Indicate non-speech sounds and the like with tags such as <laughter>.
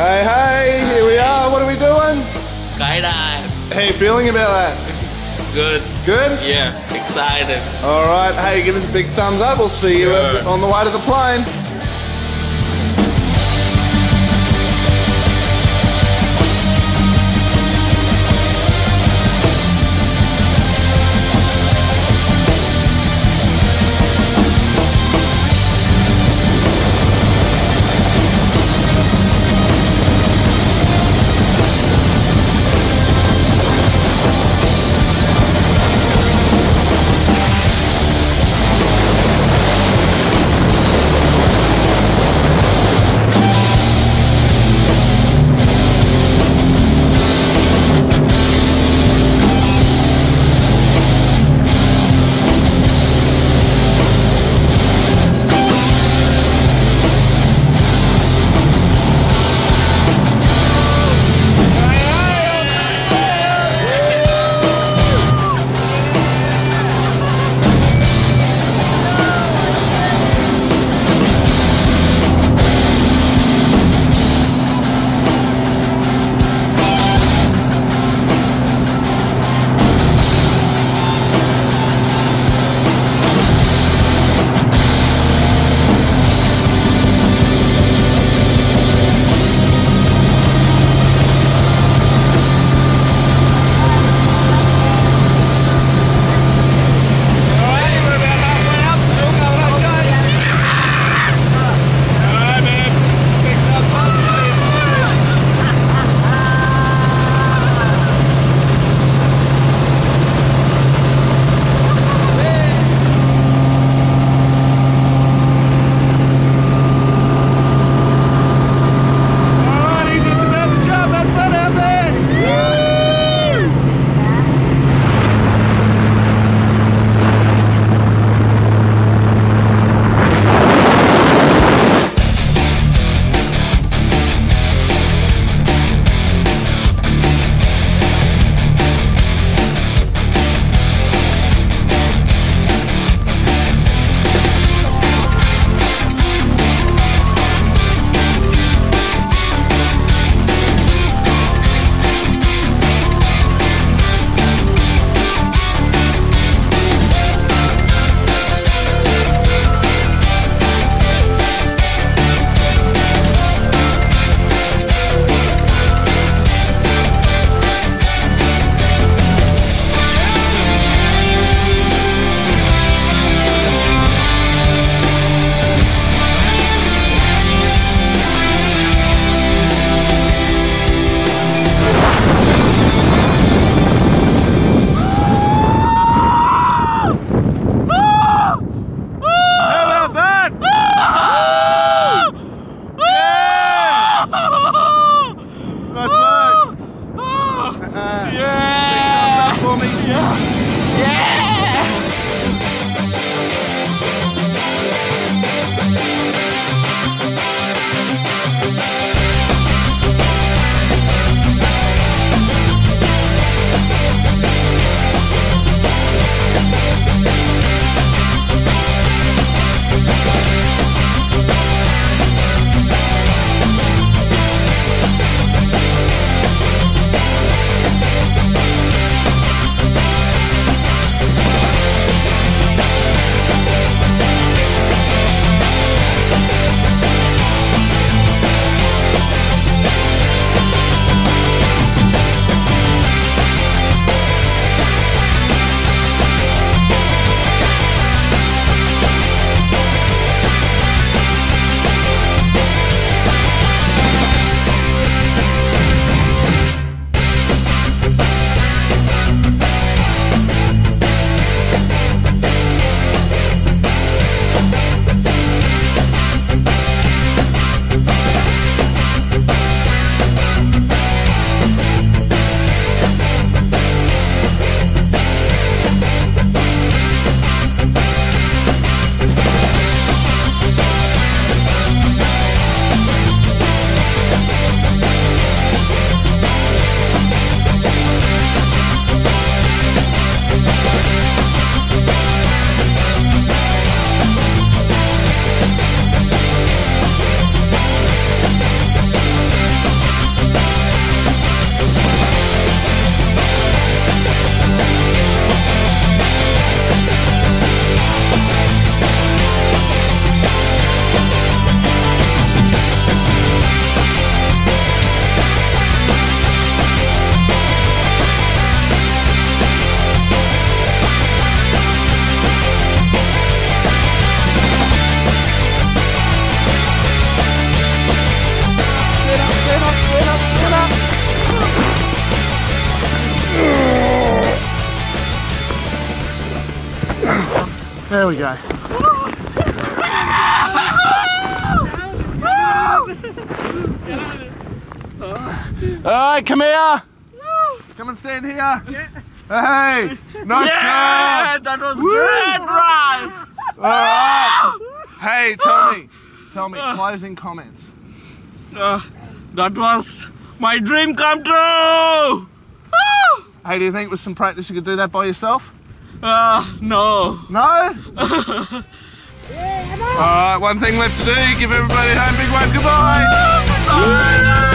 Hey, hey, here we are. What are we doing? Skydive. Hey, feeling about that? Good. Good? Yeah. Excited. All right. Hey, give us a big thumbs up. We'll see you Yeah. on the way to the plane. Yeah. There we go. Alright, come here. Come and stand here. Hey, nice Yeah, job. that was great ride. Alright. Hey, tell me, tell me, closing comments. Uh, that was my dream come true. Hey, do you think with some practice you could do that by yourself? Uh, no. No? <laughs> Alright, one thing left to do. Give everybody a home big wave goodbye. Bye.